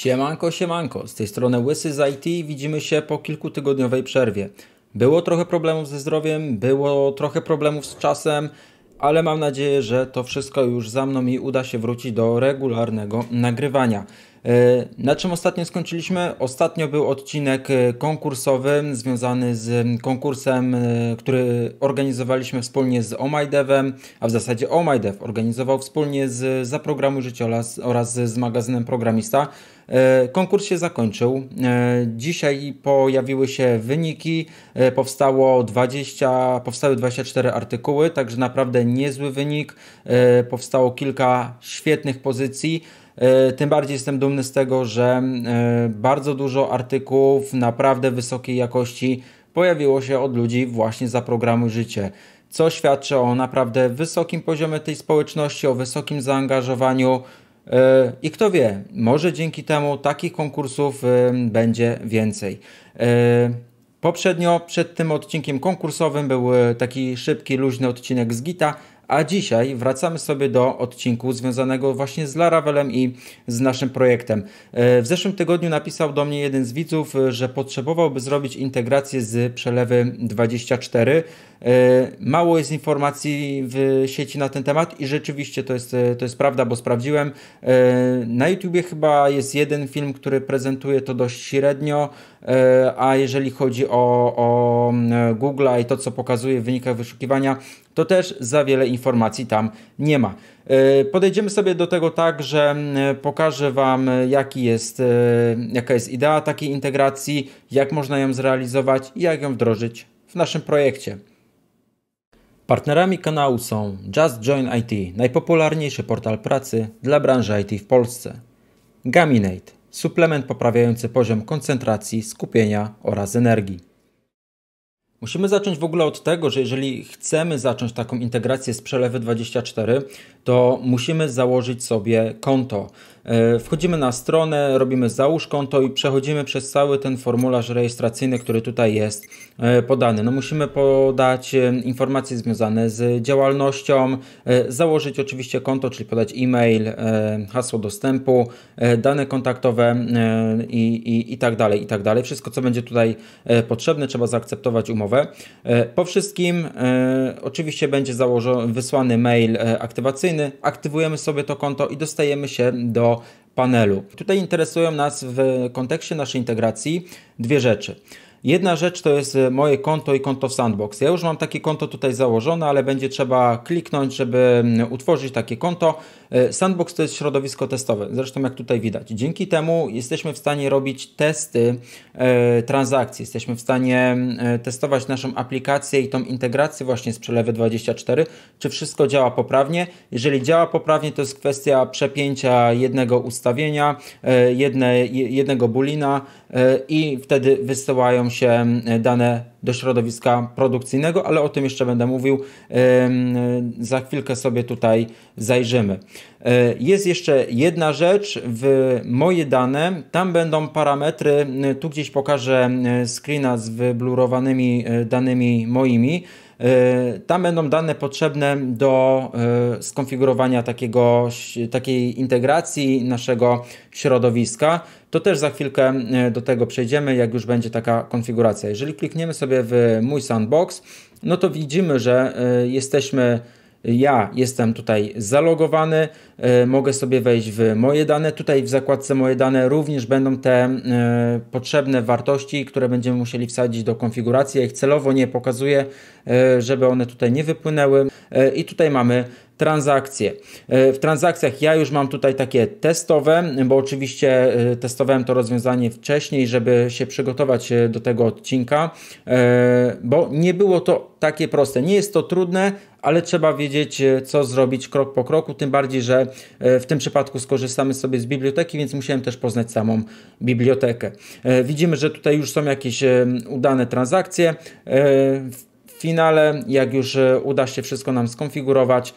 Siemanko, siemanko, z tej strony Łysy z IT widzimy się po kilkutygodniowej przerwie. Było trochę problemów ze zdrowiem, było trochę problemów z czasem, ale mam nadzieję, że to wszystko już za mną i uda się wrócić do regularnego nagrywania. E, na czym ostatnio skończyliśmy? Ostatnio był odcinek e, konkursowy związany z konkursem, e, który organizowaliśmy wspólnie z OMIDEVem, a w zasadzie OMIDEV organizował wspólnie z Zaprogramuj Życie oraz, oraz z magazynem Programista. Konkurs się zakończył. Dzisiaj pojawiły się wyniki. Powstało 20, powstały 24 artykuły, także naprawdę niezły wynik. Powstało kilka świetnych pozycji. E, tym bardziej jestem dumny z tego, że e, bardzo dużo artykułów naprawdę wysokiej jakości pojawiło się od ludzi właśnie za programu życie, co świadczy o naprawdę wysokim poziomie tej społeczności, o wysokim zaangażowaniu. E, I kto wie, może dzięki temu takich konkursów będzie więcej. Poprzednio, przed tym odcinkiem konkursowym, był taki szybki, luźny odcinek z Gita, a dzisiaj wracamy sobie do odcinku związanego właśnie z Laravelem i z naszym projektem. E, w zeszłym tygodniu napisał do mnie jeden z widzów, e, że potrzebowałby zrobić integrację z przelewy 24. E, mało jest informacji w sieci na ten temat i rzeczywiście to jest, to jest prawda, bo sprawdziłem. Na YouTubie chyba jest jeden film, który prezentuje to dość średnio, a jeżeli chodzi o, o Google i to, co pokazuje w wynikach wyszukiwania, to też za wiele informacji tam nie ma. E, podejdziemy sobie do tego tak, że pokażę Wam, jaki jest, e, jaka jest idea takiej integracji, jak można ją zrealizować i jak ją wdrożyć w naszym projekcie. Partnerami kanału są Just Join IT, najpopularniejszy portal pracy dla branży IT w Polsce. Gaminate, suplement poprawiający poziom koncentracji, skupienia oraz energii. Musimy zacząć w ogóle od tego, że jeżeli chcemy zacząć taką integrację z przelewy 24, to musimy założyć sobie konto. E, wchodzimy na stronę, robimy załóż konto i przechodzimy przez cały ten formularz rejestracyjny, który tutaj jest e, podany. No musimy podać e, informacje związane z działalnością, założyć oczywiście konto, czyli podać e-mail, hasło dostępu, dane kontaktowe i, i, i tak dalej, i tak dalej. Wszystko, co będzie tutaj potrzebne, trzeba zaakceptować umowę. Po wszystkim oczywiście będzie założony, wysłany mail aktywacyjny, aktywujemy sobie to konto i dostajemy się do panelu. Tutaj interesują nas w kontekście naszej integracji dwie rzeczy. Jedna rzecz to jest e, moje konto i konto w Sandbox. Ja już mam takie konto tutaj założone, ale będzie trzeba kliknąć, żeby utworzyć takie konto. E, Sandbox to jest środowisko testowe, zresztą jak tutaj widać. Dzięki temu jesteśmy w stanie robić testy e, transakcji, jesteśmy w stanie testować naszą aplikację i tą integrację właśnie z przelewy 24, czy wszystko działa poprawnie. Jeżeli działa poprawnie, to jest kwestia przepięcia jednego ustawienia, jedne, jednego bulina i wtedy wysyłają się dane do środowiska produkcyjnego, ale o tym jeszcze będę mówił. Za chwilkę sobie tutaj zajrzymy. E, jest jeszcze jedna rzecz, w moje dane, tam będą parametry, tu gdzieś pokażę screena z wyblurowanymi e, danymi moimi, E, tam będą dane potrzebne do e, skonfigurowania takiego, takiej integracji naszego środowiska. To też za chwilkę e, do tego przejdziemy, jak już będzie taka konfiguracja. Jeżeli klikniemy sobie w mój sandbox, no to widzimy, że jesteśmy ja jestem tutaj zalogowany, e, mogę sobie wejść w moje dane. Tutaj w zakładce moje dane również będą te e, potrzebne wartości, które będziemy musieli wsadzić do konfiguracji. Ja ich celowo nie pokazuję, e, żeby one tutaj nie wypłynęły. I tutaj mamy transakcje. W transakcjach ja już mam tutaj takie testowe, bo oczywiście testowałem to rozwiązanie wcześniej, żeby się przygotować do tego odcinka, bo nie było to takie proste. Nie jest to trudne, ale trzeba wiedzieć, e, co zrobić krok po kroku, tym bardziej, że e, w tym przypadku skorzystamy sobie z biblioteki, więc musiałem też poznać samą bibliotekę. E, widzimy, że tutaj już są jakieś udane transakcje. Finale, jak już uda się wszystko nam skonfigurować,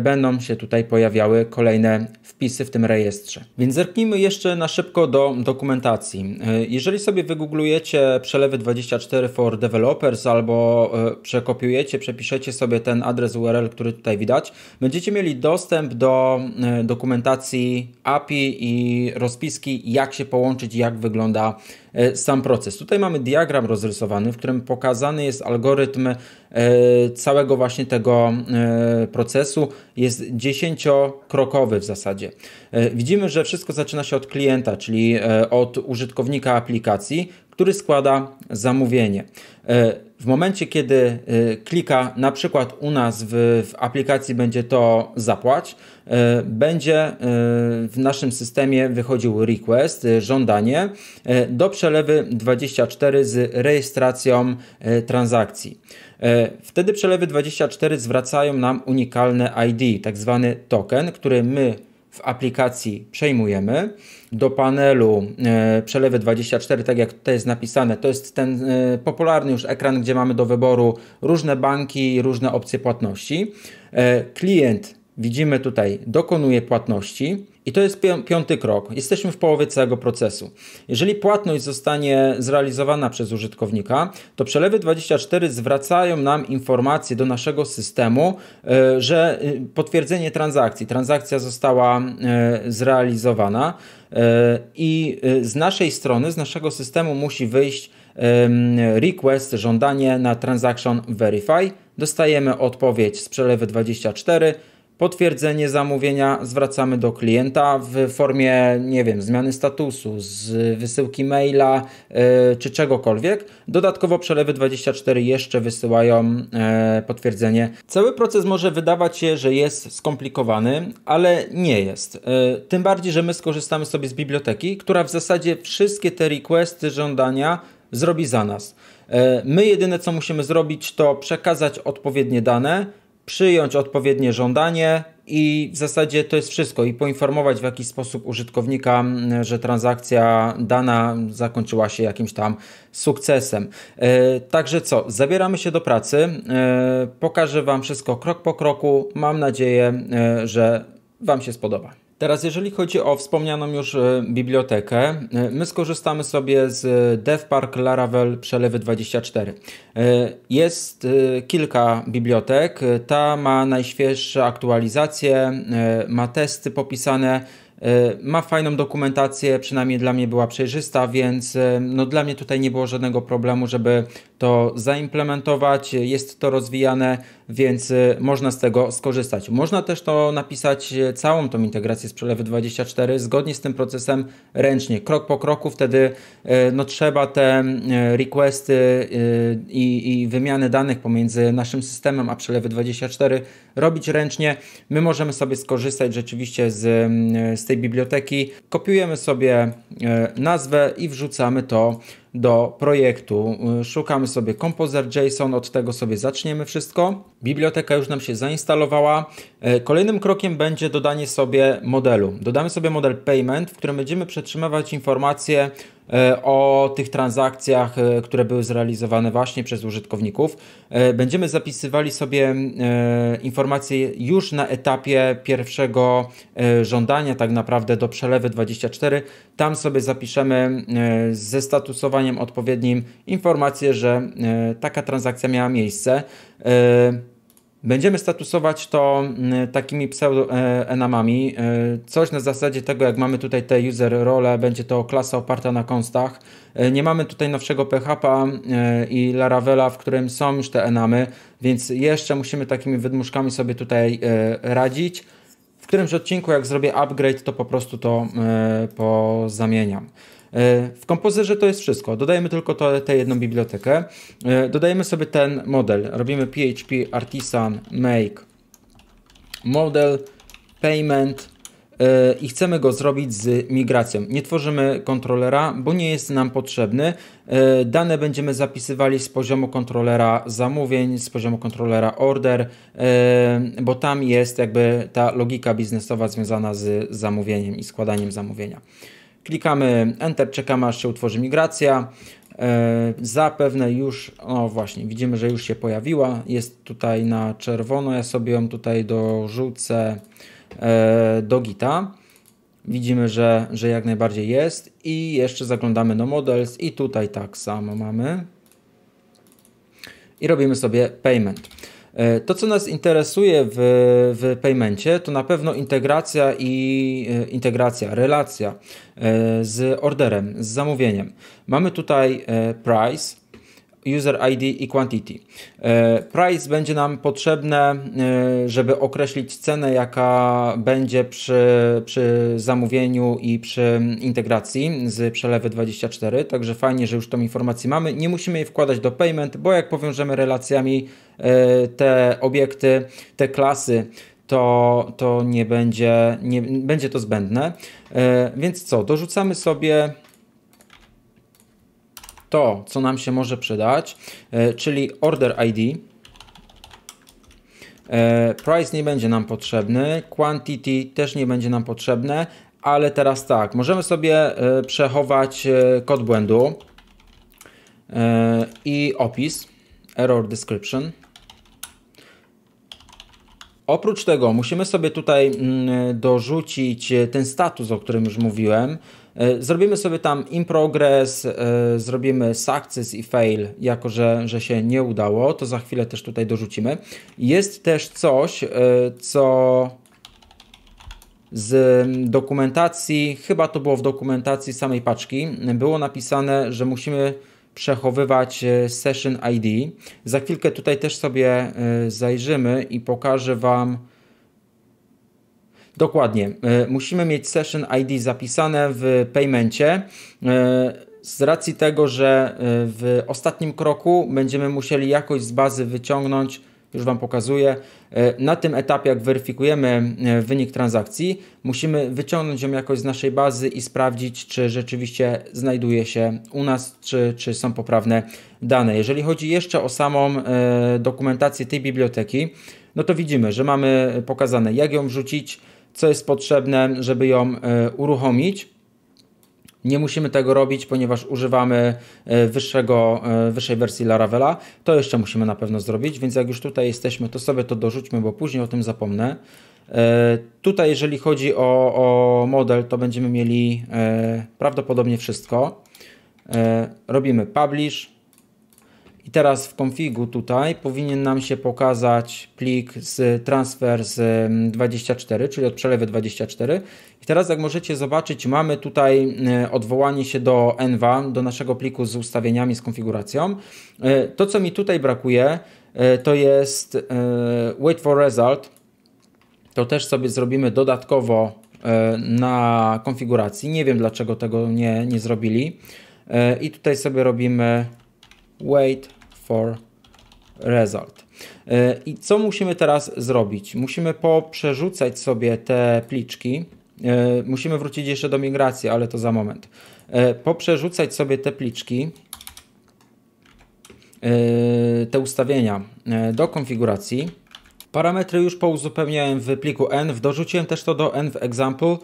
będą się tutaj pojawiały kolejne wpisy w tym rejestrze. Więc zerknijmy jeszcze na szybko do dokumentacji. Jeżeli sobie wygooglujecie przelewy 24 for developers albo przekopiujecie, przepiszecie sobie ten adres URL, który tutaj widać, będziecie mieli dostęp do dokumentacji API i rozpiski, jak się połączyć, jak wygląda e, sam proces. Tutaj mamy diagram rozrysowany, w którym pokazany jest algorytm e, całego właśnie tego e, procesu. Jest dziesięciokrokowy w zasadzie. Widzimy, że wszystko zaczyna się od klienta, czyli od użytkownika aplikacji, który składa zamówienie. W momencie, kiedy klika na przykład u nas w, w aplikacji będzie to zapłać, E, będzie e, w naszym systemie wychodził request, żądanie do przelewy 24 z rejestracją transakcji. Wtedy przelewy 24 zwracają nam unikalne ID, tak zwany token, który my w aplikacji przejmujemy. Do panelu przelewy 24, tak jak tutaj jest napisane, to jest ten popularny już ekran, gdzie mamy do wyboru różne banki różne opcje płatności. Klient widzimy tutaj dokonuje płatności i to jest piąty krok. Jesteśmy w połowie całego procesu. Jeżeli płatność zostanie zrealizowana przez użytkownika, to przelewy 24 zwracają nam informacje do naszego systemu, e, że e, potwierdzenie transakcji, transakcja została e, zrealizowana i z naszej strony, z naszego systemu musi wyjść request, żądanie na transaction verify. Dostajemy odpowiedź z przelewy 24 potwierdzenie zamówienia zwracamy do klienta w formie, nie wiem, zmiany statusu, z wysyłki maila yy, czy czegokolwiek. Dodatkowo przelewy 24 jeszcze wysyłają yy, potwierdzenie. Cały proces może wydawać się, że jest skomplikowany, ale nie jest. Yy, tym bardziej, że my skorzystamy sobie z biblioteki, która w zasadzie wszystkie te requesty, żądania zrobi za nas. My jedyne co musimy zrobić to przekazać odpowiednie dane, przyjąć odpowiednie żądanie i w zasadzie to jest wszystko i poinformować w jakiś sposób użytkownika, że transakcja dana zakończyła się jakimś tam sukcesem. E, także co, zabieramy się do pracy, e, pokażę Wam wszystko krok po kroku, mam nadzieję, e, że Wam się spodoba. Teraz jeżeli chodzi o wspomnianą już e, bibliotekę, e, my skorzystamy sobie z DevPark Laravel Przelewy 24. E, jest kilka bibliotek, ta ma najświeższe aktualizacje, ma testy popisane, E, ma fajną dokumentację, przynajmniej dla mnie była przejrzysta, więc e, no dla mnie tutaj nie było żadnego problemu, żeby to zaimplementować. Jest to rozwijane, więc e, można z tego skorzystać. Można też to napisać całą tą integrację z przelewy 24 zgodnie z tym procesem ręcznie, krok po kroku. Wtedy no, trzeba te requesty i, i wymiany danych pomiędzy naszym systemem a przelewy 24 robić ręcznie. My możemy sobie skorzystać rzeczywiście z, z tej biblioteki, kopiujemy sobie nazwę i wrzucamy to do projektu. E, szukamy sobie Composer.json, od tego sobie zaczniemy wszystko. Biblioteka już nam się zainstalowała. E, kolejnym krokiem będzie dodanie sobie modelu. Dodamy sobie model payment, w którym będziemy przetrzymywać informacje o tych transakcjach, e, które były zrealizowane właśnie przez użytkowników. E, będziemy zapisywali sobie informacje już na etapie pierwszego żądania, tak naprawdę do przelewy 24. Tam sobie zapiszemy ze statusowaniem odpowiednim informację, że taka transakcja miała miejsce. Będziemy statusować to mm, takimi pseudo-enamami. E, coś na zasadzie tego, jak mamy tutaj te user role, będzie to klasa oparta na konstach. E, nie mamy tutaj nowszego PHP e, i Laravela, w którym są już te enamy, więc jeszcze musimy takimi wydmuszkami sobie tutaj radzić. W którymś odcinku, jak zrobię upgrade, to po prostu to pozamieniam. E, w kompozerze to jest wszystko. Dodajemy tylko tę jedną bibliotekę. E, dodajemy sobie ten model. Robimy PHP artisan make model payment e, i chcemy go zrobić z migracją. Nie tworzymy kontrolera, bo nie jest nam potrzebny. Dane będziemy zapisywali z poziomu kontrolera zamówień, z poziomu kontrolera order, bo tam jest jakby ta logika biznesowa związana z zamówieniem i składaniem zamówienia. Klikamy Enter, czekamy aż się utworzy migracja. Zapewne już, o właśnie, widzimy, że już się pojawiła. Jest tutaj na czerwono. Ja sobie ją tutaj dorzucę do Gita. Widzimy, że, że jak najbardziej jest i jeszcze zaglądamy do Models i tutaj tak samo mamy. I robimy sobie Payment. E, to, co nas interesuje w, w paymencie, to na pewno integracja i e, integracja, relacja e, z orderem, z zamówieniem. Mamy tutaj price, user ID i quantity. E, price będzie nam potrzebne, e, żeby określić cenę, jaka będzie przy, przy zamówieniu i przy integracji z przelewy 24. Także fajnie, że już tą informację mamy. Nie musimy jej wkładać do payment, bo jak powiążemy relacjami e, te obiekty, te klasy, to, to nie będzie, nie, będzie to zbędne. Więc co, dorzucamy sobie to, co nam się może przydać, e, czyli order ID. E, price nie będzie nam potrzebny, quantity też nie będzie nam potrzebne, ale teraz tak, możemy sobie e, przechować kod błędu i opis, error description. Oprócz tego musimy sobie tutaj mm, dorzucić ten status, o którym już mówiłem. E, zrobimy sobie tam in progress, e, zrobimy success i fail, jako że, że się nie udało, to za chwilę też tutaj dorzucimy. Jest też coś, e, co z dokumentacji, chyba to było w dokumentacji samej paczki, było napisane, że musimy przechowywać session ID. Za chwilkę tutaj też sobie zajrzymy i pokażę Wam Dokładnie. E, musimy mieć session ID zapisane w paymencie. E, z racji tego, że e, w ostatnim kroku będziemy musieli jakoś z bazy wyciągnąć, już Wam pokazuję, na tym etapie, jak weryfikujemy wynik transakcji, musimy wyciągnąć ją jakoś z naszej bazy i sprawdzić, czy rzeczywiście znajduje się u nas, czy, czy są poprawne dane. Jeżeli chodzi jeszcze o samą dokumentację tej biblioteki, no to widzimy, że mamy pokazane, jak ją wrzucić, co jest potrzebne, żeby ją e, uruchomić. Nie musimy tego robić, ponieważ używamy e, wyższego, e, wyższej wersji Laravela. To jeszcze musimy na pewno zrobić, więc jak już tutaj jesteśmy, to sobie to dorzućmy, bo później o tym zapomnę. Tutaj, jeżeli chodzi o, o model, to będziemy mieli prawdopodobnie wszystko. Robimy publish, i teraz w konfigu tutaj powinien nam się pokazać plik z transfer z 24, czyli od przelewy 24. I teraz jak możecie zobaczyć, mamy tutaj e, odwołanie się do enva, do naszego pliku z ustawieniami, z konfiguracją. E, to co mi tutaj brakuje, e, to jest wait for result. To też sobie zrobimy dodatkowo na konfiguracji. Nie wiem dlaczego tego nie, nie zrobili. I tutaj sobie robimy wait for result. E, I co musimy teraz zrobić? Musimy poprzerzucać sobie te pliczki. E, musimy wrócić jeszcze do migracji, ale to za moment. E, poprzerzucać sobie te pliczki, te ustawienia do konfiguracji. Parametry już pouzupełniałem w pliku env, dorzuciłem też to do env example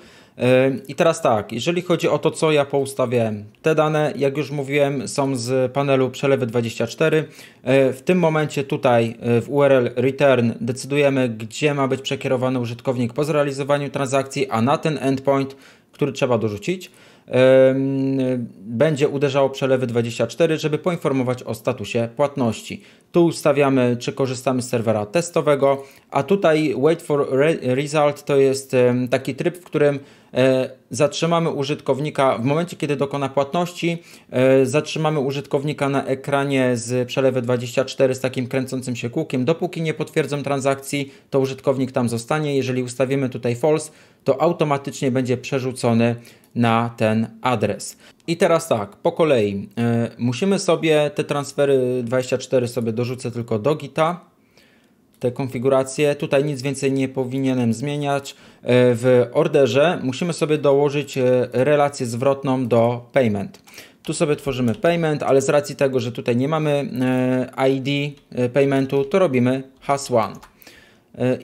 i teraz tak, jeżeli chodzi o to, co ja poustawiałem, te dane, jak już mówiłem, są z panelu przelewy 24. W tym momencie tutaj w URL return decydujemy, gdzie ma być przekierowany użytkownik po zrealizowaniu transakcji, a na ten endpoint, który trzeba dorzucić, będzie uderzało przelewy 24, żeby poinformować o statusie płatności. Tu ustawiamy, czy korzystamy z serwera testowego, a tutaj wait for result to jest taki tryb, w którym e, zatrzymamy użytkownika w momencie, kiedy dokona płatności, e, zatrzymamy użytkownika na ekranie z przelewy 24 z takim kręcącym się kółkiem. Dopóki nie potwierdzą transakcji, to użytkownik tam zostanie. Jeżeli ustawimy tutaj false, to automatycznie będzie przerzucony na ten adres. I teraz tak, po kolei. E, musimy sobie te transfery 24 sobie dorzucę tylko do Gita. Te konfiguracje. Tutaj nic więcej nie powinienem zmieniać. E, w orderze musimy sobie dołożyć e, relację zwrotną do payment. Tu sobie tworzymy payment, ale z racji tego, że tutaj nie mamy ID paymentu, to robimy has1.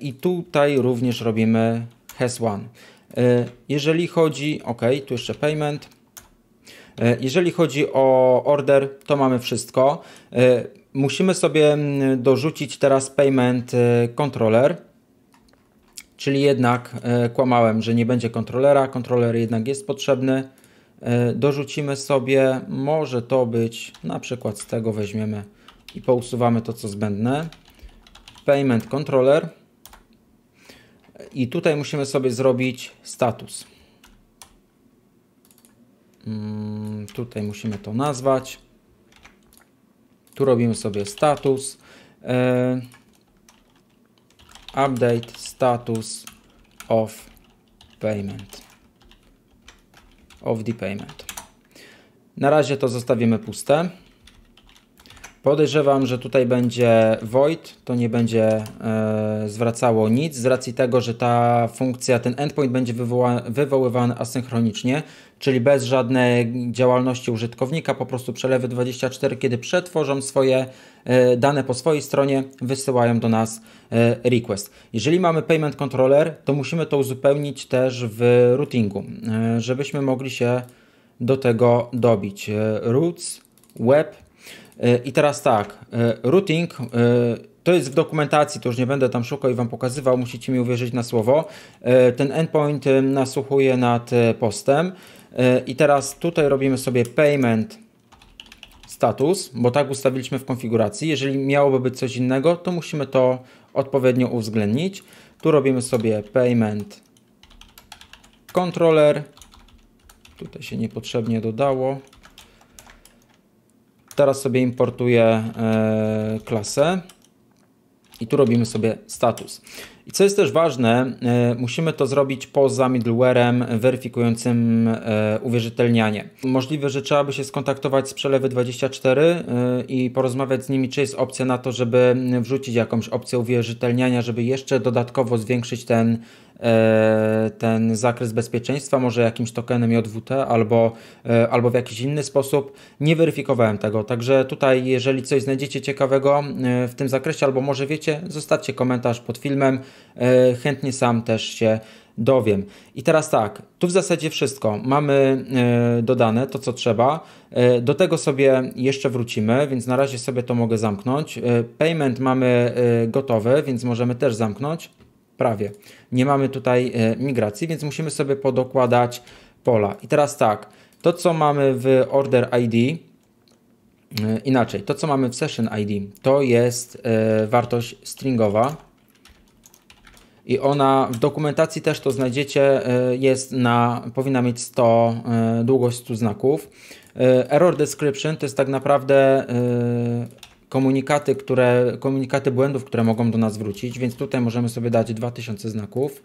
I tutaj również robimy has1. Jeżeli chodzi, ok, tu jeszcze payment. Jeżeli chodzi o order, to mamy wszystko. Musimy sobie mm, dorzucić teraz payment controller, czyli jednak kłamałem, że nie będzie kontrolera. Kontroler jednak jest potrzebny. Dorzucimy sobie, może to być, na przykład z tego weźmiemy i pousuwamy to, co zbędne. Payment controller. I tutaj musimy sobie zrobić status. Hmm, tutaj musimy to nazwać. Tu robimy sobie status. E, update status of payment. Of the payment. Na razie to zostawimy puste. Podejrzewam, że tutaj będzie void, to nie będzie e, zwracało nic z racji tego, że ta funkcja, ten endpoint będzie wywoła, wywoływany asynchronicznie, czyli bez żadnej działalności użytkownika, po prostu przelewy 24, kiedy przetworzą swoje e, dane po swojej stronie, wysyłają do nas e, request. Jeżeli mamy payment controller, to musimy to uzupełnić też w routingu, e, żebyśmy mogli się do tego dobić. E, roots, web, I teraz tak, e, routing e, to jest w dokumentacji, to już nie będę tam szukał i Wam pokazywał, musicie mi uwierzyć na słowo. Ten endpoint nasłuchuje nad postem i teraz tutaj robimy sobie payment status, bo tak ustawiliśmy w konfiguracji. Jeżeli miałoby być coś innego, to musimy to odpowiednio uwzględnić. Tu robimy sobie payment controller. Tutaj się niepotrzebnie dodało. Teraz sobie importuję e, klasę i tu robimy sobie status. I co jest też ważne, e, musimy to zrobić poza middlewarem weryfikującym e, uwierzytelnianie. Możliwe, że trzeba by się skontaktować z Przelewy24 e, i porozmawiać z nimi, czy jest opcja na to, żeby wrzucić jakąś opcję uwierzytelniania, żeby jeszcze dodatkowo zwiększyć ten ten zakres bezpieczeństwa, może jakimś tokenem JWT albo, e, albo w jakiś inny sposób. Nie weryfikowałem tego, także tutaj jeżeli coś znajdziecie ciekawego e, w tym zakresie albo może wiecie, zostawcie komentarz pod filmem, chętnie sam też się dowiem. I teraz tak, tu w zasadzie wszystko. Mamy dodane to, co trzeba. Do tego sobie jeszcze wrócimy, więc na razie sobie to mogę zamknąć. Payment mamy gotowe, więc możemy też zamknąć. Prawie. Nie mamy tutaj e, migracji, więc musimy sobie podokładać pola. I teraz tak, to co mamy w order ID, e, inaczej, to co mamy w session ID, to jest e, wartość stringowa. I ona w dokumentacji też to znajdziecie, jest na, powinna mieć 100, długość 100 znaków. Error description to jest tak naprawdę komunikaty, które, komunikaty błędów, które mogą do nas wrócić, więc tutaj możemy sobie dać 2000 znaków.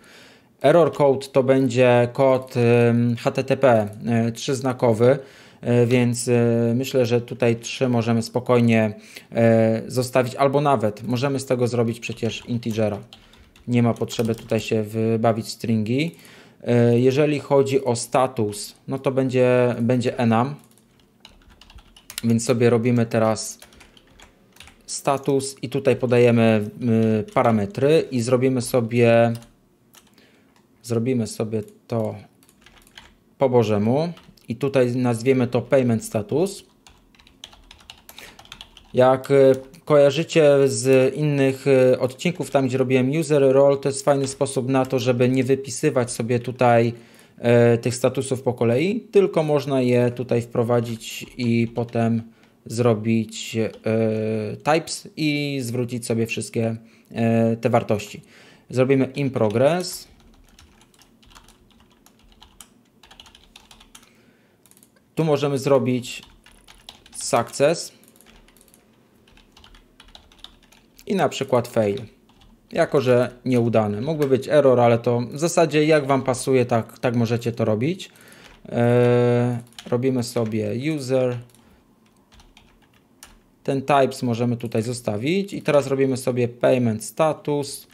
Error code to będzie kod HTTP e, trzyznakowy, e, więc e, myślę, że tutaj 3 możemy spokojnie zostawić, albo nawet możemy z tego zrobić przecież integera. Nie ma potrzeby tutaj się wybawić stringi. Jeżeli chodzi o status, no to będzie, będzie enum, więc sobie robimy teraz status i tutaj podajemy y, parametry i zrobimy sobie zrobimy sobie to po bożemu i tutaj nazwiemy to payment status. Jak y, kojarzycie z innych y, odcinków, tam gdzie robiłem user role, to jest fajny sposób na to, żeby nie wypisywać sobie tutaj tych statusów po kolei, tylko można je tutaj wprowadzić i potem zrobić e, types i zwrócić sobie wszystkie e, te wartości. Zrobimy in progress. Tu możemy zrobić success i na przykład fail. Jako, że nieudany. Mógłby być error, ale to w zasadzie jak Wam pasuje, tak, tak możecie to robić. Eee, robimy sobie user ten types możemy tutaj zostawić i teraz robimy sobie payment status.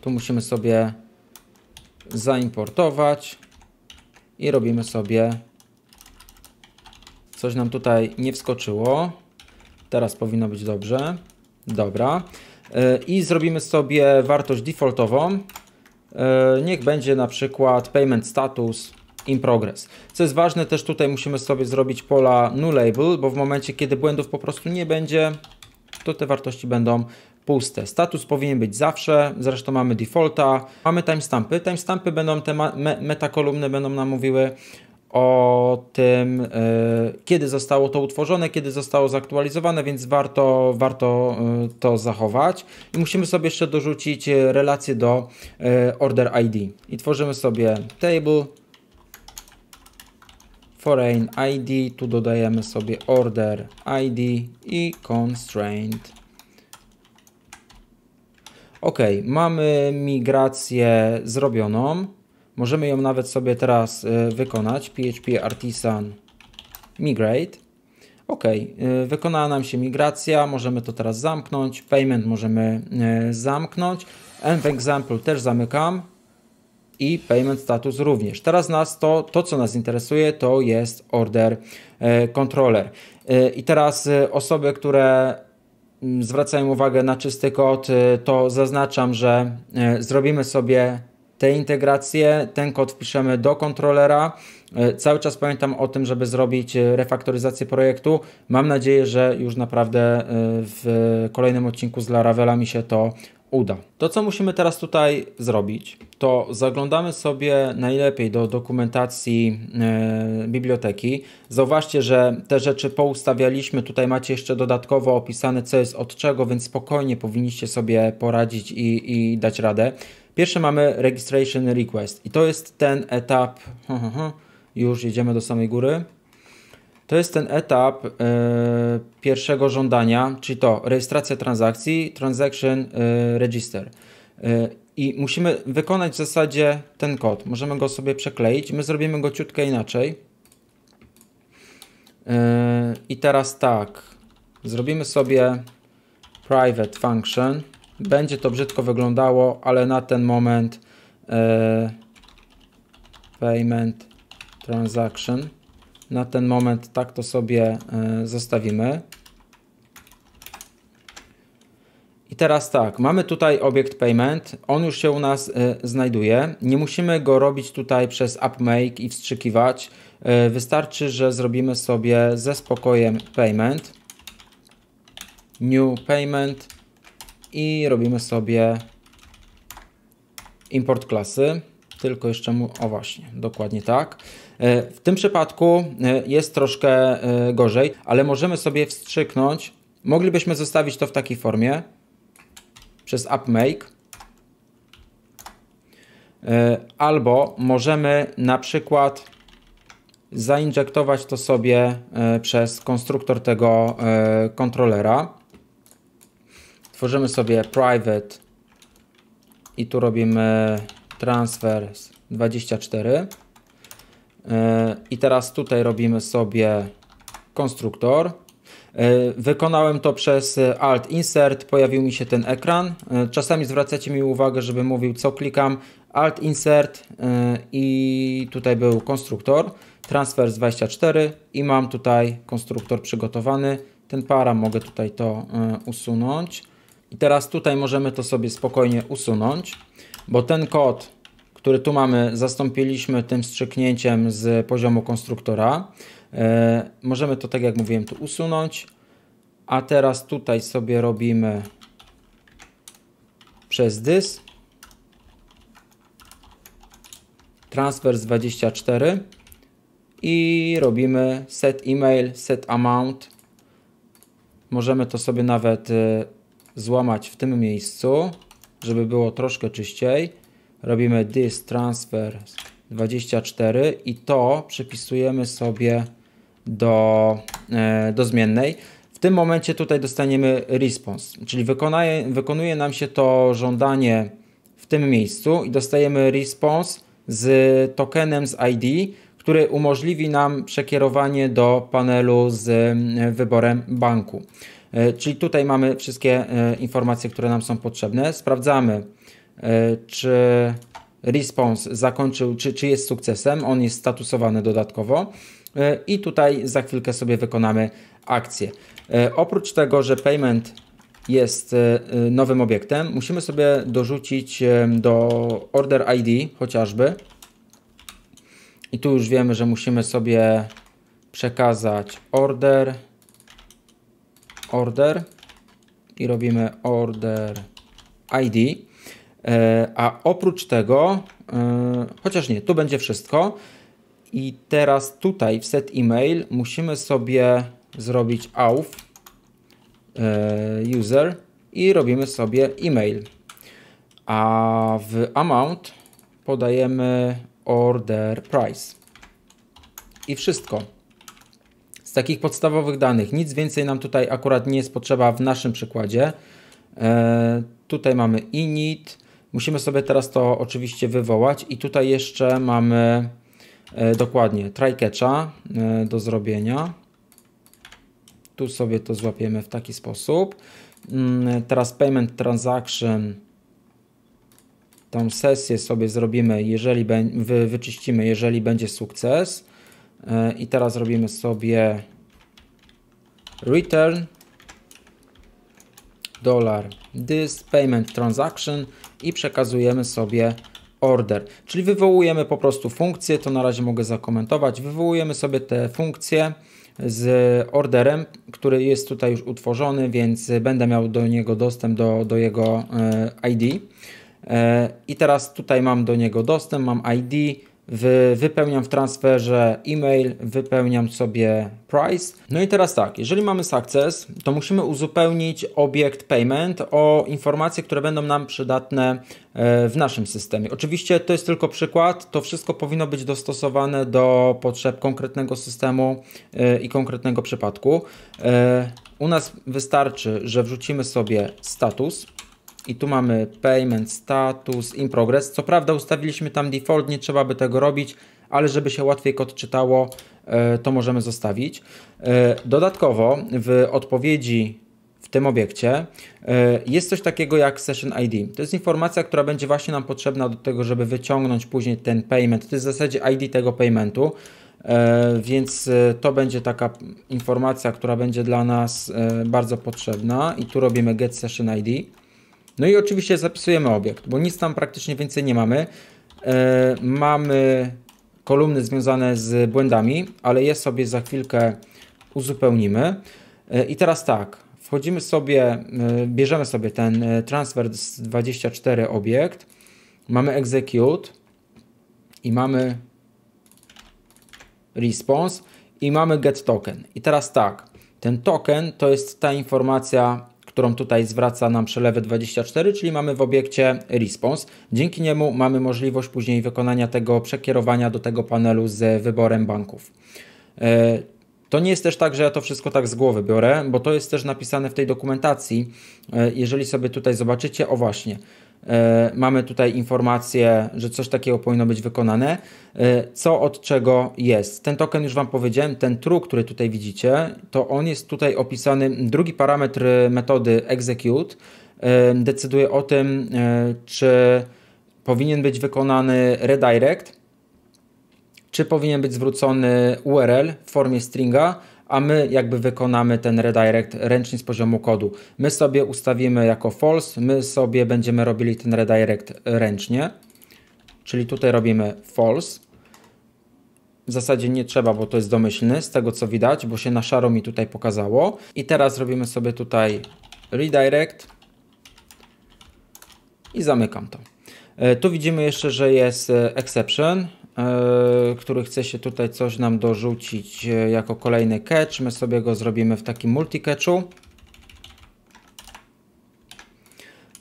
Tu musimy sobie zaimportować i robimy sobie coś nam tutaj nie wskoczyło. Teraz powinno być dobrze. Dobra. E, I zrobimy sobie wartość defaultową. E, niech będzie na przykład payment status in progress. Co jest ważne, też tutaj musimy sobie zrobić pola null label, bo w momencie, kiedy błędów po prostu nie będzie, to te wartości będą puste. Status powinien być zawsze, zresztą mamy defaulta, mamy timestampy. Timestampy będą, te me metakolumny będą nam mówiły o tym, e, kiedy zostało to utworzone, kiedy zostało zaktualizowane, więc warto, warto e, to zachować. I musimy sobie jeszcze dorzucić relację do e, order ID. I tworzymy sobie table foreign ID, tu dodajemy sobie order ID i constraint. Ok, mamy migrację zrobioną. Możemy ją nawet sobie teraz y, wykonać. PHP Artisan Migrate. Ok, y, wykonała nam się migracja, możemy to teraz zamknąć. Payment możemy y, zamknąć. Env example też zamykam i payment status również. Teraz nas to, to co nas interesuje, to jest order controller. I teraz osoby, które mm, zwracają uwagę na czysty kod, to zaznaczam, że zrobimy sobie te integracje, ten kod wpiszemy do kontrolera. E, cały czas pamiętam o tym, żeby zrobić e, refaktoryzację projektu. Mam nadzieję, że już naprawdę e, w kolejnym odcinku z Laravela mi się to uda. To, co musimy teraz tutaj zrobić, to zaglądamy sobie najlepiej do dokumentacji e, biblioteki. Zauważcie, że te rzeczy poustawialiśmy. Tutaj macie jeszcze dodatkowo opisane, co jest od czego, więc spokojnie powinniście sobie poradzić i, i dać radę. Pierwsze mamy registration request i to jest ten etap, już jedziemy do samej góry. To jest ten etap e, pierwszego żądania, czyli to rejestracja transakcji, transaction e, register. E, I musimy wykonać w zasadzie ten kod. Możemy go sobie przekleić. My zrobimy go ciutkę inaczej. I teraz tak. Zrobimy sobie private function będzie to brzydko wyglądało, ale na ten moment e, payment transaction na ten moment tak to sobie e, zostawimy. I teraz tak, mamy tutaj obiekt payment, on już się u nas e, znajduje. Nie musimy go robić tutaj przez appmake i wstrzykiwać. E, wystarczy, że zrobimy sobie ze spokojem payment, new payment i robimy sobie import klasy. Tylko jeszcze mu, o właśnie, dokładnie tak. E, w tym przypadku e, jest troszkę e, gorzej, ale możemy sobie wstrzyknąć. Moglibyśmy zostawić to w takiej formie przez appmake. Albo możemy na przykład zainjektować to sobie przez konstruktor tego kontrolera. Tworzymy sobie private i tu robimy transfer 24. E, I teraz tutaj robimy sobie konstruktor. E, wykonałem to przez Alt Insert, pojawił mi się ten ekran. E, czasami zwracacie mi uwagę, żeby mówił co klikam. Alt Insert i tutaj był konstruktor. Transfer 24 i mam tutaj konstruktor przygotowany. Ten para mogę tutaj to usunąć. I teraz tutaj możemy to sobie spokojnie usunąć, bo ten kod, który tu mamy, zastąpiliśmy tym strzyknięciem z poziomu konstruktora. E, możemy to, tak jak mówiłem, tu usunąć. A teraz tutaj sobie robimy przez dys transfer z 24 i robimy set email, set amount. Możemy to sobie nawet e, złamać w tym miejscu, żeby było troszkę czyściej. Robimy this transfer 24 i to przypisujemy sobie do, e, do zmiennej. W tym momencie tutaj dostaniemy response, czyli wykonuje, wykonuje nam się to żądanie w tym miejscu i dostajemy response z tokenem z ID, który umożliwi nam przekierowanie do panelu z e, wyborem banku. E, czyli tutaj mamy wszystkie informacje, które nam są potrzebne. Sprawdzamy, czy response zakończył, czy, czy jest sukcesem. On jest statusowany dodatkowo. I tutaj za chwilkę sobie wykonamy akcję. Oprócz tego, że payment jest nowym obiektem, musimy sobie dorzucić do order ID chociażby I tu już wiemy, że musimy sobie przekazać order, order i robimy order ID. E, a oprócz tego, e, chociaż nie, tu będzie wszystko. I teraz tutaj w set email musimy sobie zrobić auth e, user i robimy sobie e-mail. A w amount podajemy order price. I wszystko. Z takich podstawowych danych nic więcej nam tutaj akurat nie jest potrzeba w naszym przykładzie. Tutaj mamy init. Musimy sobie teraz to oczywiście wywołać i tutaj jeszcze mamy e, dokładnie try-catcha e, do zrobienia. Tu sobie to złapiemy w taki sposób. Mm, teraz payment transaction tą sesję sobie zrobimy, jeżeli wy, wyczyścimy, jeżeli będzie sukces. E, I teraz robimy sobie return dollar this payment transaction i przekazujemy sobie order. Czyli wywołujemy po prostu funkcję, to na razie mogę zakomentować. Wywołujemy sobie te funkcje z orderem, który jest tutaj już utworzony, więc będę miał do niego dostęp do, do jego e, ID. E, I teraz tutaj mam do niego dostęp, mam ID, wypełniam w transferze e-mail, wypełniam sobie price. No i teraz tak, jeżeli mamy success, to musimy uzupełnić obiekt payment o informacje, które będą nam przydatne e, w naszym systemie. Oczywiście to jest tylko przykład, to wszystko powinno być dostosowane do potrzeb konkretnego systemu e, i konkretnego przypadku. U nas wystarczy, że wrzucimy sobie status, i tu mamy payment status in progress. Co prawda ustawiliśmy tam default, nie trzeba by tego robić, ale żeby się łatwiej kod czytało, e, to możemy zostawić. E, dodatkowo w odpowiedzi w tym obiekcie e, jest coś takiego jak session ID. To jest informacja, która będzie właśnie nam potrzebna do tego, żeby wyciągnąć później ten payment. To jest w zasadzie ID tego paymentu. Więc to będzie taka informacja, która będzie dla nas bardzo potrzebna i tu robimy get session ID. No i oczywiście zapisujemy obiekt, bo nic tam praktycznie więcej nie mamy. E, mamy kolumny związane z błędami, ale je sobie za chwilkę uzupełnimy. E, I teraz tak, wchodzimy sobie, e, bierzemy sobie ten transfer 24 obiekt, mamy execute i mamy response i mamy get token. I teraz tak, ten token to jest ta informacja, którą tutaj zwraca nam przelewy 24, czyli mamy w obiekcie response. Dzięki niemu mamy możliwość później wykonania tego przekierowania do tego panelu z wyborem banków. E, to nie jest też tak, że ja to wszystko tak z głowy biorę, bo to jest też napisane w tej dokumentacji. E, jeżeli sobie tutaj zobaczycie, o właśnie, mamy tutaj informację, że coś takiego powinno być wykonane. E, co od czego jest? Ten token już Wam powiedziałem, ten true, który tutaj widzicie, to on jest tutaj opisany. Drugi parametr metody execute e, decyduje o tym, czy powinien być wykonany redirect, czy powinien być zwrócony URL w formie stringa, a my jakby wykonamy ten redirect ręcznie z poziomu kodu. My sobie ustawimy jako false, my sobie będziemy robili ten redirect ręcznie, czyli tutaj robimy false. W zasadzie nie trzeba, bo to jest domyślny, z tego co widać, bo się na szaro mi tutaj pokazało. I teraz robimy sobie tutaj redirect i zamykam to. E, tu widzimy jeszcze, że jest e, exception, który chce się tutaj coś nam dorzucić e, jako kolejny catch. My sobie go zrobimy w takim multi-catchu.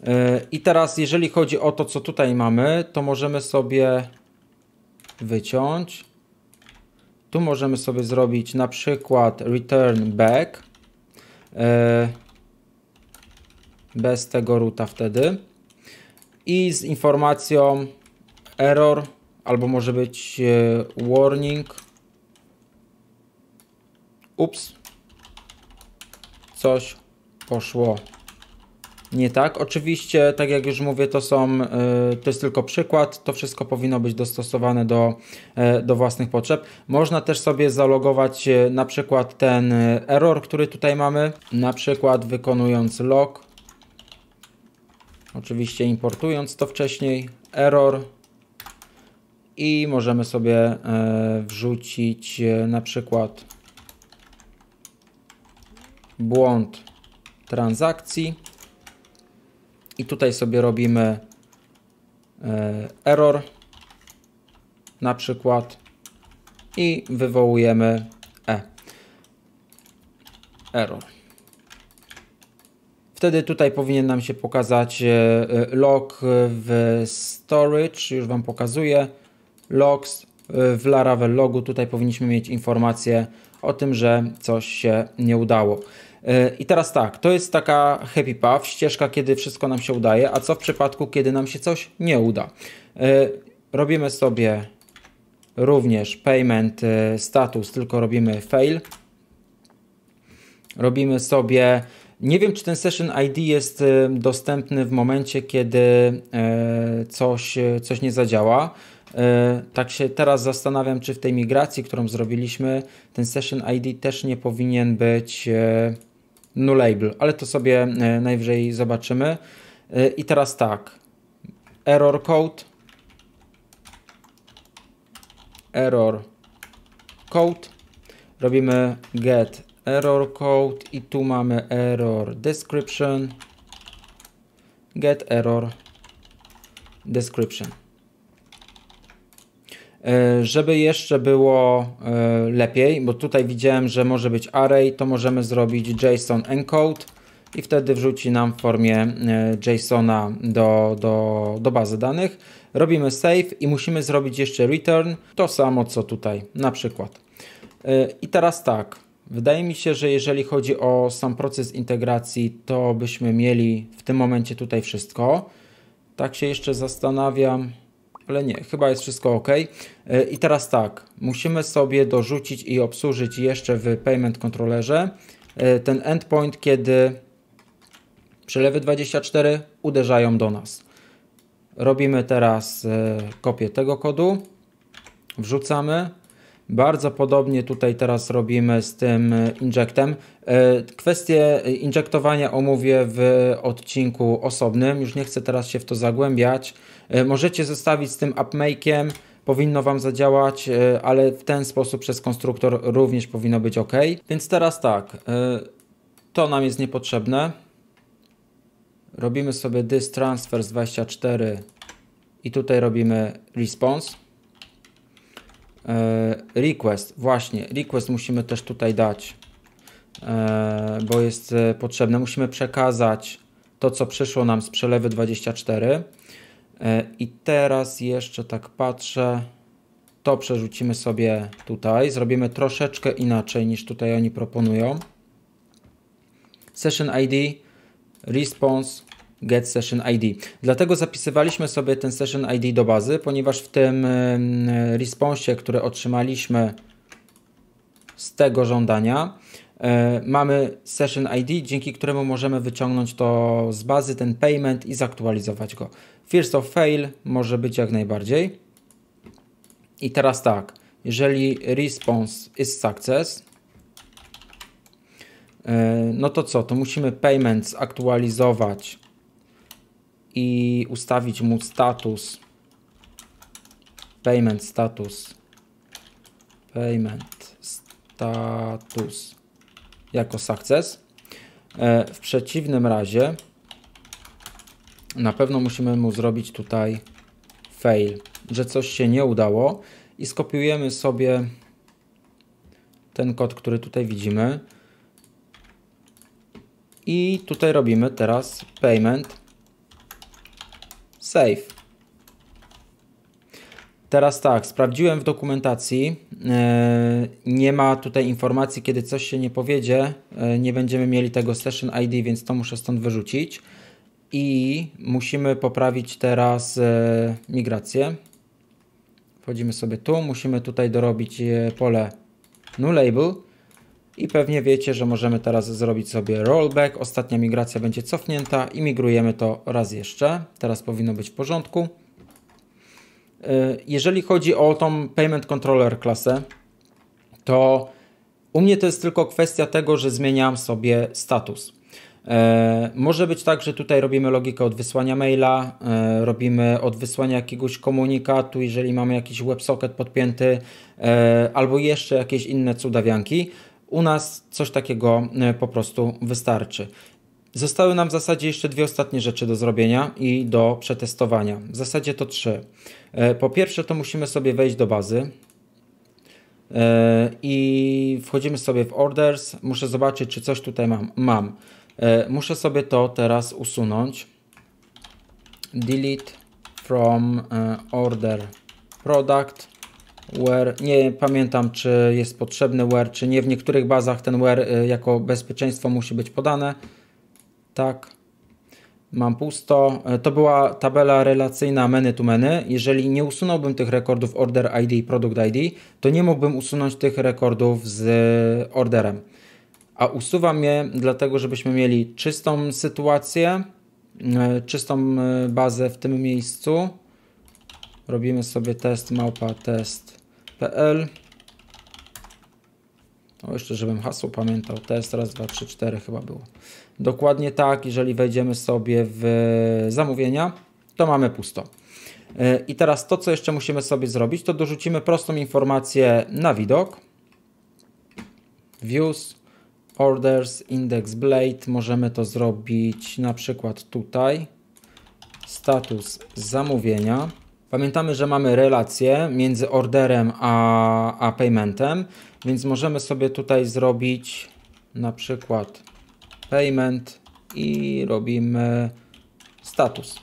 E, I teraz jeżeli chodzi o to, co tutaj mamy, to możemy sobie wyciąć. Tu możemy sobie zrobić na przykład return back. Bez tego ruta wtedy. I z informacją error albo może być e, warning. Ups. Coś poszło nie tak. Oczywiście, tak jak już mówię, to są, e, to jest tylko przykład. To wszystko powinno być dostosowane do, e, do własnych potrzeb. Można też sobie zalogować na przykład ten error, który tutaj mamy. Na przykład wykonując log. Oczywiście importując to wcześniej. Error i możemy sobie e, wrzucić e, na przykład błąd transakcji. I tutaj sobie robimy e, error na przykład i wywołujemy e. Error. Wtedy tutaj powinien nam się pokazać log w storage, już Wam pokazuję logs w Laravel logu tutaj powinniśmy mieć informację o tym, że coś się nie udało. E, I teraz tak, to jest taka happy path, ścieżka, kiedy wszystko nam się udaje, a co w przypadku, kiedy nam się coś nie uda? E, robimy sobie również payment status, tylko robimy fail. Robimy sobie, nie wiem czy ten session ID jest dostępny w momencie, kiedy coś, coś nie zadziała. E, tak się teraz zastanawiam, czy w tej migracji, którą zrobiliśmy, ten session ID też nie powinien być e, nullable, ale to sobie e, najwyżej zobaczymy. I teraz tak, error code, error code, robimy get error code i tu mamy error description, get error description. E, żeby jeszcze było e, lepiej, bo tutaj widziałem, że może być array, to możemy zrobić JSON encode i wtedy wrzuci nam w formie e, JSONa do, do, do bazy danych. Robimy save i musimy zrobić jeszcze return, to samo co tutaj na przykład. I teraz tak, wydaje mi się, że jeżeli chodzi o sam proces integracji, to byśmy mieli w tym momencie tutaj wszystko. Tak się jeszcze zastanawiam, ale nie, chyba jest wszystko ok. E, I teraz tak, musimy sobie dorzucić i obsłużyć jeszcze w Payment Controllerze e, ten endpoint, kiedy przelewy 24 uderzają do nas. Robimy teraz e, kopię tego kodu, wrzucamy. Bardzo podobnie tutaj teraz robimy z tym injectem. Kwestię injektowania omówię w odcinku osobnym. Już nie chcę teraz się w to zagłębiać. E, możecie zostawić z tym upmake'iem, powinno Wam zadziałać, e, ale w ten sposób przez konstruktor również powinno być ok. Więc teraz tak, e, to nam jest niepotrzebne. Robimy sobie this transfers 24 i tutaj robimy response. Request, właśnie, request musimy też tutaj dać, bo jest potrzebne. Musimy przekazać to, co przyszło nam z przelewy 24. E, I teraz jeszcze tak patrzę. To przerzucimy sobie tutaj. Zrobimy troszeczkę inaczej niż tutaj oni proponują. Session ID, response, get session ID. Dlatego zapisywaliśmy sobie ten session ID do bazy, ponieważ w tym response, który otrzymaliśmy z tego żądania, mamy session ID, dzięki któremu możemy wyciągnąć to z bazy, ten payment i zaktualizować go. First of fail może być jak najbardziej. I teraz tak, jeżeli response is success, e, no to co? To musimy payment zaktualizować i ustawić mu status payment status payment status jako success. E, w przeciwnym razie na pewno musimy mu zrobić tutaj fail, że coś się nie udało i skopiujemy sobie ten kod, który tutaj widzimy i tutaj robimy teraz payment save. Teraz tak, sprawdziłem w dokumentacji, nie ma tutaj informacji, kiedy coś się nie powiedzie, e, nie będziemy mieli tego session ID, więc to muszę stąd wyrzucić i musimy poprawić teraz e, migrację. Wchodzimy sobie tu, musimy tutaj dorobić e, pole nullabel i pewnie wiecie, że możemy teraz zrobić sobie rollback. Ostatnia migracja będzie cofnięta i migrujemy to raz jeszcze. Teraz powinno być w porządku. E, jeżeli chodzi o tą Payment Controller klasę, to u mnie to jest tylko kwestia tego, że zmieniam sobie status. E, może być tak, że tutaj robimy logikę od wysłania maila, e, robimy od wysłania jakiegoś komunikatu, jeżeli mamy jakiś WebSocket podpięty, albo jeszcze jakieś inne cudawianki. U nas coś takiego po prostu wystarczy. Zostały nam w zasadzie jeszcze dwie ostatnie rzeczy do zrobienia i do przetestowania. W zasadzie to trzy. E, po pierwsze, to musimy sobie wejść do bazy e, i wchodzimy sobie w orders. Muszę zobaczyć, czy coś tutaj mam. Mam. E, muszę sobie to teraz usunąć. Delete from order product where. Nie pamiętam, czy jest potrzebny where, czy nie. W niektórych bazach ten where jako bezpieczeństwo musi być podane. Tak. Mam pusto. E, to była tabela relacyjna many to many. Jeżeli nie usunąłbym tych rekordów order ID i product ID, to nie mógłbym usunąć tych rekordów z orderem. A usuwam je dlatego, żebyśmy mieli czystą sytuację, e, czystą e, bazę w tym miejscu. Robimy sobie test małpa test.pl o, jeszcze żebym hasło pamiętał. Test raz, dwa, trzy, cztery chyba było. Dokładnie tak, jeżeli wejdziemy sobie w zamówienia, to mamy pusto. E, I teraz to, co jeszcze musimy sobie zrobić, to dorzucimy prostą informację na widok. Views, Orders, Index Blade. Możemy to zrobić na przykład tutaj. Status zamówienia. Pamiętamy, że mamy relację między orderem a, a paymentem, więc możemy sobie tutaj zrobić na przykład payment i robimy status.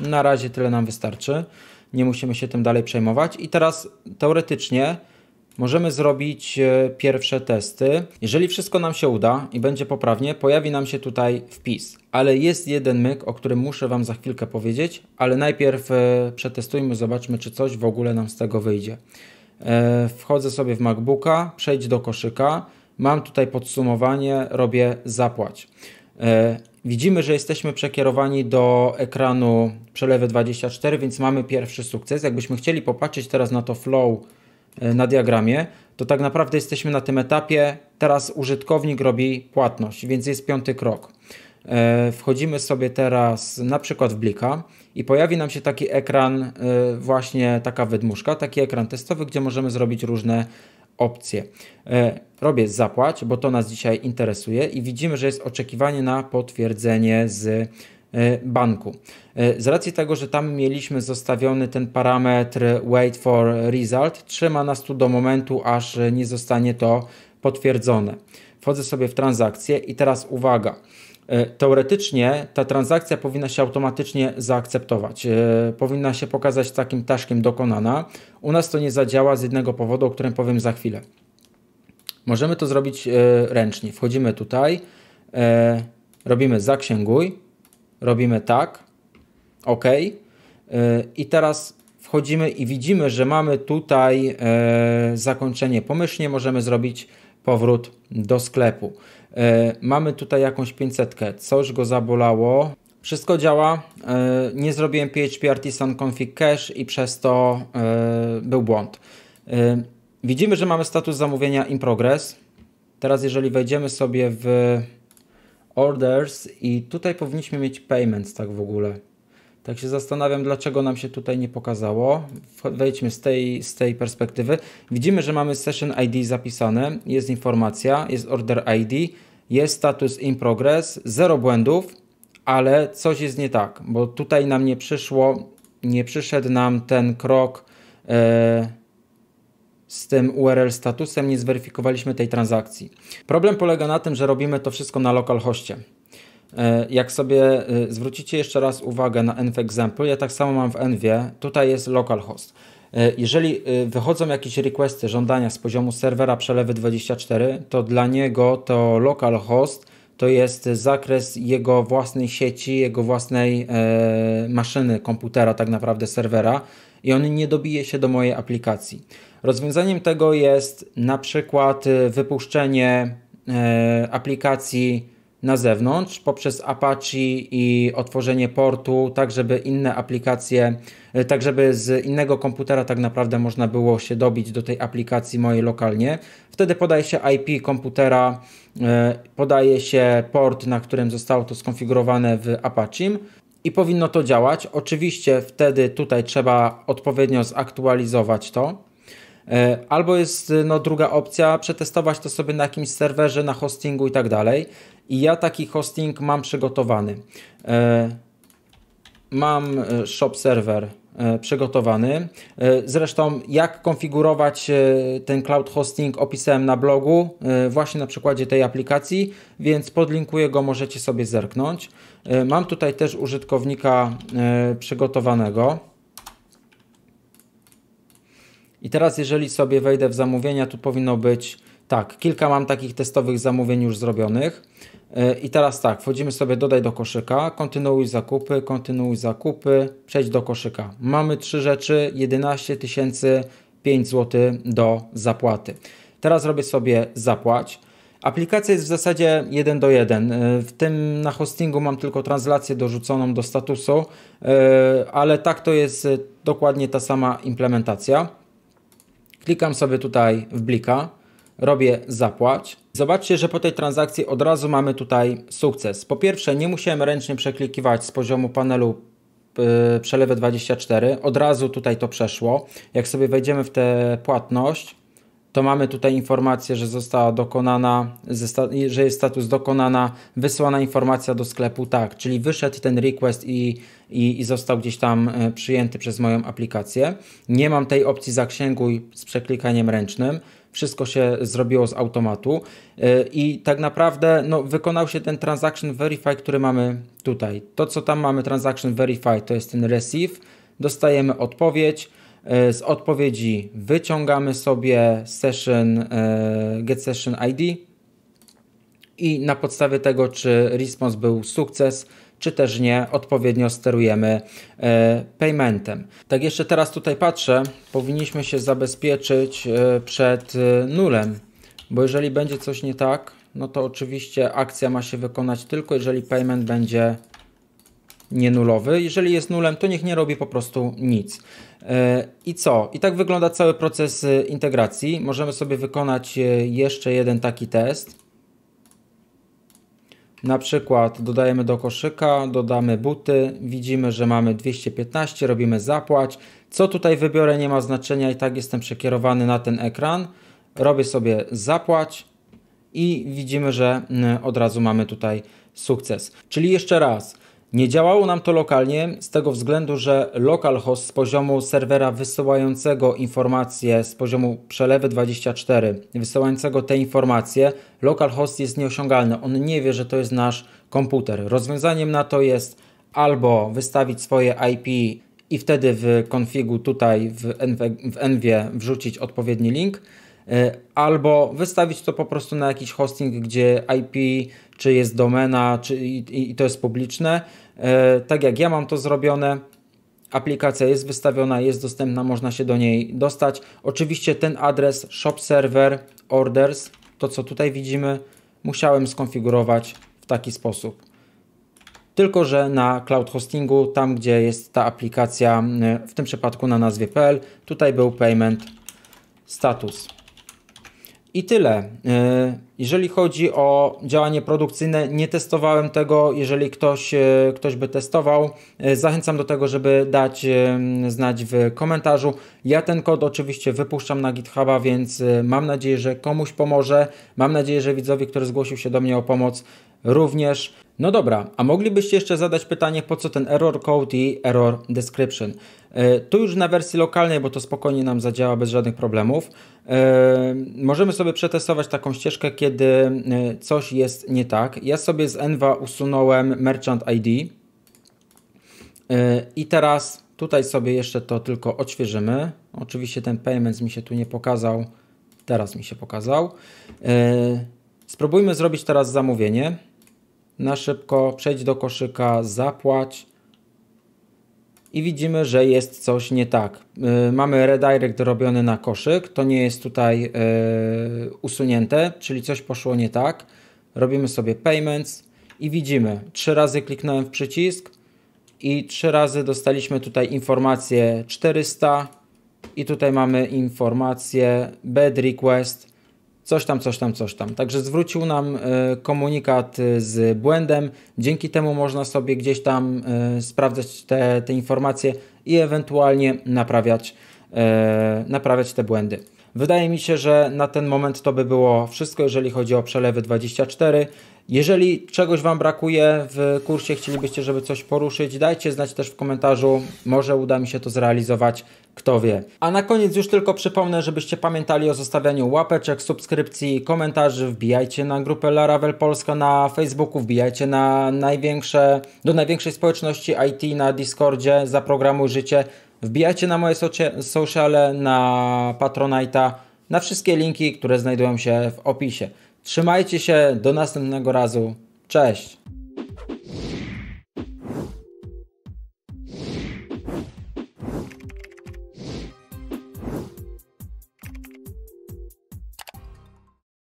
Na razie tyle nam wystarczy. Nie musimy się tym dalej przejmować. I teraz teoretycznie możemy zrobić e, pierwsze testy. Jeżeli wszystko nam się uda i będzie poprawnie, pojawi nam się tutaj wpis. Ale jest jeden myk, o którym muszę Wam za chwilkę powiedzieć, ale najpierw e, przetestujmy, zobaczmy, czy coś w ogóle nam z tego wyjdzie. E, wchodzę sobie w MacBooka, przejdź do koszyka, mam tutaj podsumowanie, robię zapłać. Widzimy, że jesteśmy przekierowani do ekranu przelewy 24, więc mamy pierwszy sukces. Jakbyśmy chcieli popatrzeć teraz na to flow E, na diagramie, to tak naprawdę jesteśmy na tym etapie. Teraz użytkownik robi płatność, więc jest piąty krok. E, wchodzimy sobie teraz na przykład w Blika i pojawi nam się taki ekran, e, właśnie taka wydmuszka, taki ekran testowy, gdzie możemy zrobić różne opcje. Robię zapłać, bo to nas dzisiaj interesuje i widzimy, że jest oczekiwanie na potwierdzenie z E, banku. E, z racji tego, że tam mieliśmy zostawiony ten parametr wait for result, trzyma nas tu do momentu, aż nie zostanie to potwierdzone. Wchodzę sobie w transakcję i teraz uwaga. E, teoretycznie ta transakcja powinna się automatycznie zaakceptować. Powinna się pokazać takim taszkiem dokonana. U nas to nie zadziała z jednego powodu, o którym powiem za chwilę. Możemy to zrobić ręcznie. Wchodzimy tutaj, robimy zaksięguj, robimy tak, OK. I teraz wchodzimy i widzimy, że mamy tutaj e, zakończenie pomyślnie, możemy zrobić powrót do sklepu. E, mamy tutaj jakąś 500, coś go zabolało. Wszystko działa. E, nie zrobiłem PHP Artisan Config Cache i przez to był błąd. Widzimy, że mamy status zamówienia in progress. Teraz jeżeli wejdziemy sobie w orders i tutaj powinniśmy mieć payments tak w ogóle. Tak się zastanawiam, dlaczego nam się tutaj nie pokazało. Wejdźmy z tej, z tej perspektywy. Widzimy, że mamy session ID zapisane, jest informacja, jest order ID, jest status in progress, zero błędów, ale coś jest nie tak, bo tutaj nam nie przyszło, nie przyszedł nam ten krok. E, z tym URL statusem nie zweryfikowaliśmy tej transakcji. Problem polega na tym, że robimy to wszystko na localhoście. E, jak sobie e, zwrócicie jeszcze raz uwagę na env example, ja tak samo mam w envie, tutaj jest localhost. E, jeżeli wychodzą jakieś requesty, żądania z poziomu serwera przelewy 24, to dla niego to localhost to jest zakres jego własnej sieci, jego własnej e, maszyny, komputera, tak naprawdę serwera i on nie dobije się do mojej aplikacji. Rozwiązaniem tego jest na przykład wypuszczenie e, aplikacji na zewnątrz poprzez Apache i otworzenie portu, tak żeby inne aplikacje, e, tak żeby z innego komputera tak naprawdę można było się dobić do tej aplikacji mojej lokalnie. Wtedy podaje się IP komputera, e, podaje się port, na którym zostało to skonfigurowane w Apache i powinno to działać. Oczywiście wtedy tutaj trzeba odpowiednio zaktualizować to. E, albo jest no, druga opcja, przetestować to sobie na jakimś serwerze, na hostingu i tak dalej. I ja taki hosting mam przygotowany. E, mam e, shop server przygotowany. Zresztą jak konfigurować ten cloud hosting opisałem na blogu właśnie na przykładzie tej aplikacji, więc podlinkuję go, możecie sobie zerknąć. Mam tutaj też użytkownika przygotowanego. I teraz jeżeli sobie wejdę w zamówienia, tu powinno być tak, kilka mam takich testowych zamówień już zrobionych. E, I teraz tak, wchodzimy sobie dodaj do koszyka, kontynuuj zakupy, kontynuuj zakupy, przejdź do koszyka. Mamy trzy rzeczy, 11 tysięcy 5 zł do zapłaty. Teraz robię sobie zapłać. Aplikacja jest w zasadzie 1 do 1. E, w tym na hostingu mam tylko translację dorzuconą do statusu, e, ale tak to jest dokładnie ta sama implementacja. Klikam sobie tutaj w blika, robię zapłać. Zobaczcie, że po tej transakcji od razu mamy tutaj sukces. Po pierwsze, nie musiałem ręcznie przeklikiwać z poziomu panelu yy, przelewy 24. Od razu tutaj to przeszło. Jak sobie wejdziemy w tę płatność, to mamy tutaj informację, że została dokonana, że jest status dokonana, wysłana informacja do sklepu, tak, czyli wyszedł ten request i, i, i został gdzieś tam e, przyjęty przez moją aplikację. Nie mam tej opcji zaksięguj z przeklikaniem ręcznym. Wszystko się zrobiło z automatu e, i tak naprawdę no, wykonał się ten transaction verify, który mamy tutaj. To, co tam mamy transaction verify, to jest ten receive. Dostajemy odpowiedź E, z odpowiedzi wyciągamy sobie session, get session ID i na podstawie tego, czy response był sukces, czy też nie, odpowiednio sterujemy e, paymentem. Tak jeszcze teraz tutaj patrzę, powinniśmy się zabezpieczyć przed nulem, bo jeżeli będzie coś nie tak, no to oczywiście akcja ma się wykonać tylko jeżeli payment będzie nienulowy. Jeżeli jest nulem, to niech nie robi po prostu nic. E, I co? I tak wygląda cały proces e, integracji. Możemy sobie wykonać e, jeszcze jeden taki test. Na przykład dodajemy do koszyka, dodamy buty, widzimy, że mamy 215, robimy zapłać. Co tutaj wybiorę nie ma znaczenia i tak jestem przekierowany na ten ekran. Robię sobie zapłać i widzimy, że mm, od razu mamy tutaj sukces. Czyli jeszcze raz, nie działało nam to lokalnie z tego względu, że localhost z poziomu serwera wysyłającego informacje z poziomu przelewy 24, wysyłającego te informacje, localhost jest nieosiągalny. On nie wie, że to jest nasz komputer. Rozwiązaniem na to jest albo wystawić swoje IP i wtedy w konfigu tutaj w, NW, w wrzucić odpowiedni link, albo wystawić to po prostu na jakiś hosting, gdzie IP czy jest domena, czy, i, i to jest publiczne. E, tak jak ja mam to zrobione, aplikacja jest wystawiona, jest dostępna, można się do niej dostać. Oczywiście ten adres shop server orders, to co tutaj widzimy, musiałem skonfigurować w taki sposób. Tylko, że na cloud hostingu, tam gdzie jest ta aplikacja, e, w tym przypadku na nazwie.pl, tutaj był payment status. I tyle. E, jeżeli chodzi o działanie produkcyjne, nie testowałem tego. Jeżeli ktoś, e, ktoś by testował, e, zachęcam do tego, żeby dać znać w komentarzu. Ja ten kod oczywiście wypuszczam na GitHuba, więc mam nadzieję, że komuś pomoże. Mam nadzieję, że widzowi, który zgłosił się do mnie o pomoc, również. No dobra, a moglibyście jeszcze zadać pytanie, po co ten error code i error description? E, tu już na wersji lokalnej, bo to spokojnie nam zadziała bez żadnych problemów. E, możemy sobie przetestować taką ścieżkę, kiedy e, coś jest nie tak. Ja sobie z Enva usunąłem Merchant ID i teraz tutaj sobie jeszcze to tylko odświeżymy. Oczywiście ten payment mi się tu nie pokazał, teraz mi się pokazał. Spróbujmy zrobić teraz zamówienie na szybko, przejdź do koszyka, zapłać. I widzimy, że jest coś nie tak. Yy, mamy redirect robiony na koszyk, to nie jest tutaj yy, usunięte, czyli coś poszło nie tak. Robimy sobie payments i widzimy, trzy razy kliknąłem w przycisk i trzy razy dostaliśmy tutaj informację 400 i tutaj mamy informację bad request coś tam, coś tam, coś tam. Także zwrócił nam e, komunikat e, z błędem. Dzięki temu można sobie gdzieś tam e, sprawdzać te, te informacje i ewentualnie naprawiać, naprawiać te błędy. Wydaje mi się, że na ten moment to by było wszystko, jeżeli chodzi o przelewy 24. Jeżeli czegoś Wam brakuje w kursie, chcielibyście, żeby coś poruszyć, dajcie znać też w komentarzu. Może uda mi się to zrealizować, kto wie. A na koniec już tylko przypomnę, żebyście pamiętali o zostawianiu łapeczek, subskrypcji, komentarzy. Wbijajcie na grupę Laravel Polska na Facebooku, wbijajcie na największe, do największej społeczności IT na Discordzie, zaprogramuj życie. Wbijajcie na moje sociale, na Patronite'a, na wszystkie linki, które znajdują się w opisie. Trzymajcie się, do następnego razu. Cześć!